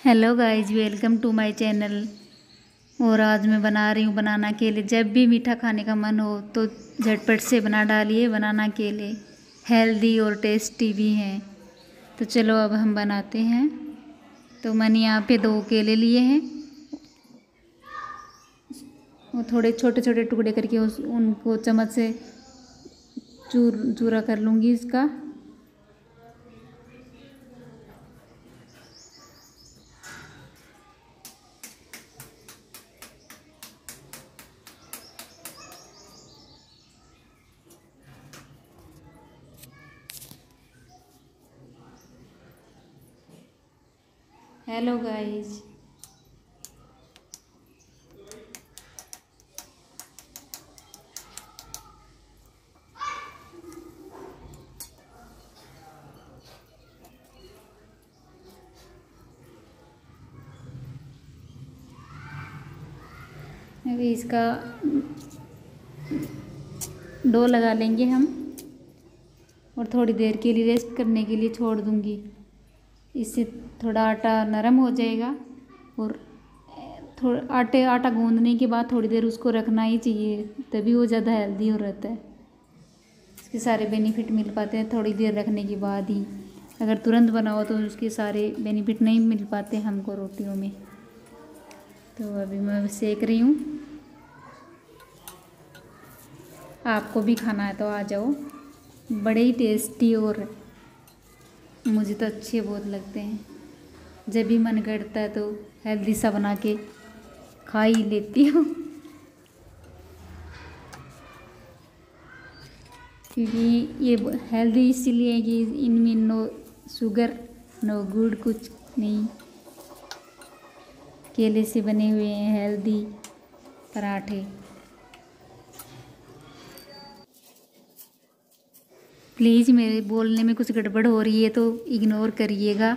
Hello guys welcome to my channel और आज मैं बना रही हूँ बनाना केले जब भी मीठा खाने का मन हो तो झटपट से बना डालिए बनाना केले हेल्दी और टेस्टी भी हैं। तो चलो अब हम बनाते हैं। तो मैंने यहाँ पे दो केले लिए हैं। वो थोड़े छोटे छोटे टुकड़े करके उस उनको चम्मच से चूर चूरा कर लूँगी इसका। हेलो गाइस अभी इसका डो लगा लेंगे हम और थोड़ी देर के लिए रेस्ट करने के लिए छोड़ दूँगी। इससे थोड़ा आटा नरम हो जाएगा और थोड़ा आटे, आटा गूंदने के बाद थोड़ी देर उसको रखना ही चाहिए, तभी वो ज़्यादा हेल्दी हो रहता है। इसके सारे बेनिफिट मिल पाते हैं, थोड़ी देर रखने के बाद ही। अगर तुरंत बनाओ तो उसके सारे बेनिफिट नहीं मिल पाते हमको रोटियों में। तो अभी मैं सेक रही हूँ। आपको भी खाना है तो आ जाओ। बड़े ही टेस्टी और मुझे तो अच्छे बहुत लगते हैं। जब भी मन करता है तो हेल्दी सा बना के खा ही लेती हूँ। क्योंकि ये हेल्दी इसीलिए कि इनमें नो शुगर नो गुड़ कुछ नहीं। केले से बने हुए हैं हेल्दी पराठे। प्लीज़ मेरे बोलने में कुछ गड़बड़ हो रही है तो इग्नोर करिएगा।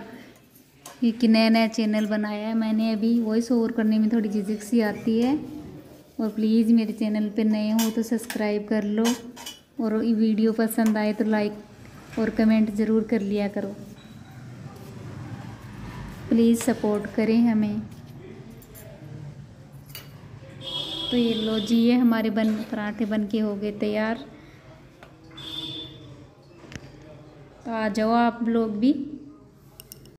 क्योंकि नया नया चैनल बनाया है मैंने अभी वॉइस ओवर करने में थोड़ी झिझक सी आती है। और प्लीज़ मेरे चैनल पे नए हो तो सब्सक्राइब कर लो। और वीडियो पसंद आए तो लाइक और कमेंट ज़रूर कर लिया करो। प्लीज़ सपोर्ट करें हमें। तो ये लो जी, ये हमारे बन, पराठे बन के हो गए तैयार। तो आ जाओ आप लोग भी